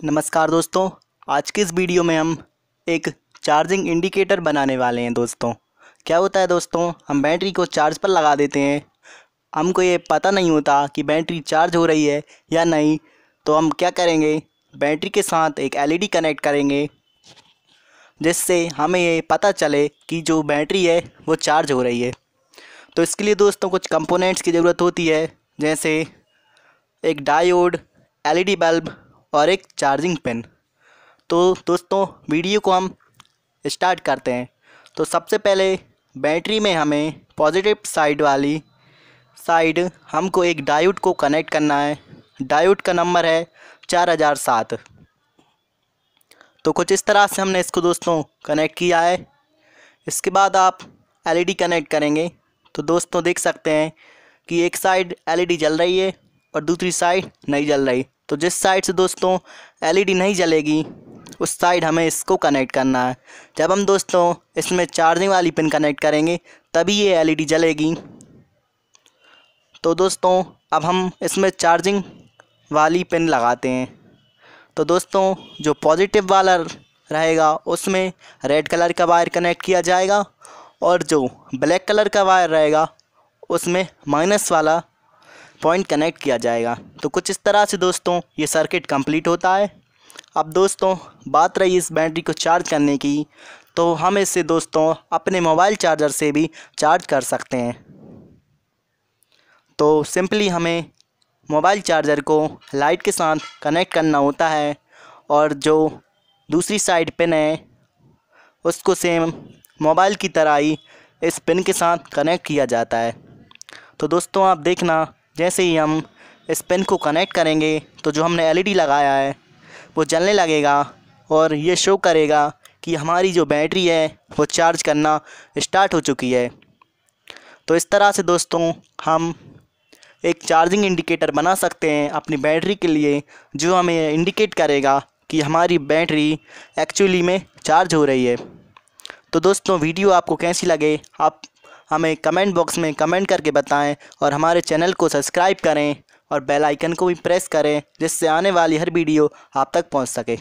नमस्कार दोस्तों, आज के इस वीडियो में हम एक चार्जिंग इंडिकेटर बनाने वाले हैं दोस्तों। क्या होता है दोस्तों, हम बैटरी को चार्ज पर लगा देते हैं। हमको ये पता नहीं होता कि बैटरी चार्ज हो रही है या नहीं तो हम क्या करेंगे, बैटरी के साथ एक एलईडी कनेक्ट करेंगे, जिससे हमें ये पता चले कि जो बैटरी है, वो चार्ज हो रही है। तो इसके लिए दोस्तों, कुछ कंपोनेंट्स की ज़रूरत होती है, जैसे एक डायोड, एलईडी बल्ब और एक चार्जिंग पिन। तो दोस्तों, वीडियो को हम स्टार्ट करते हैं। तो सबसे पहले, बैटरी में हमें पॉजिटिव साइड वाली साइड हमको एक डायोड को कनेक्ट करना है। डायोड का नंबर है चार हज़ार सात। तो कुछ इस तरह से हमने इसको दोस्तों कनेक्ट किया है। इसके बाद आप एलईडी कनेक्ट करेंगे। तो दोस्तों देख सकते हैं कि एक साइड एलईडी जल रही है। और दूसरी साइड नहीं जल रही। तो जिस साइड से दोस्तों एलईडी नहीं जलेगी, उस साइड हमें इसको कनेक्ट करना है। जब हम दोस्तों इसमें चार्जिंग वाली पिन कनेक्ट करेंगे, तभी ये एलईडी जलेगी। तो दोस्तों, अब हम इसमें चार्जिंग वाली पिन लगाते हैं। तो दोस्तों, जो पॉजिटिव वाला रहेगा, उसमें रेड कलर का वायर कनेक्ट किया जाएगा और जो ब्लैक कलर का वायर रहेगा, उसमें माइनस वाला पॉइंट कनेक्ट किया जाएगा। तो कुछ इस तरह से दोस्तों, ये सर्किट कंप्लीट होता है। अब दोस्तों, बात रही इस बैटरी को चार्ज करने की तो हम इसे दोस्तों अपने मोबाइल चार्जर से भी चार्ज कर सकते हैं। तो सिंपली हमें मोबाइल चार्जर को लाइट के साथ कनेक्ट करना होता है और जो दूसरी साइड पिन है, उसको सेम मोबाइल की तरह ही इस पिन के साथ कनेक्ट किया जाता है। तो दोस्तों, आप देखना जैसे ही हम इस पेन को कनेक्ट करेंगे तो जो हमने एलईडी लगाया है, वो जलने लगेगा और ये शो करेगा कि हमारी जो बैटरी है, वो चार्ज करना स्टार्ट हो चुकी है। तो इस तरह से दोस्तों, हम एक चार्जिंग इंडिकेटर बना सकते हैं अपनी बैटरी के लिए, जो हमें इंडिकेट करेगा कि हमारी बैटरी एक्चुअली में चार्ज हो रही है। तो दोस्तों, वीडियो आपको कैसी लगे, आप हमें कमेंट बॉक्स में कमेंट करके बताएँ और हमारे चैनल को सब्सक्राइब करें और बेल आइकन को भी प्रेस करें जिससे आने वाली हर वीडियो आप तक पहुँच सके।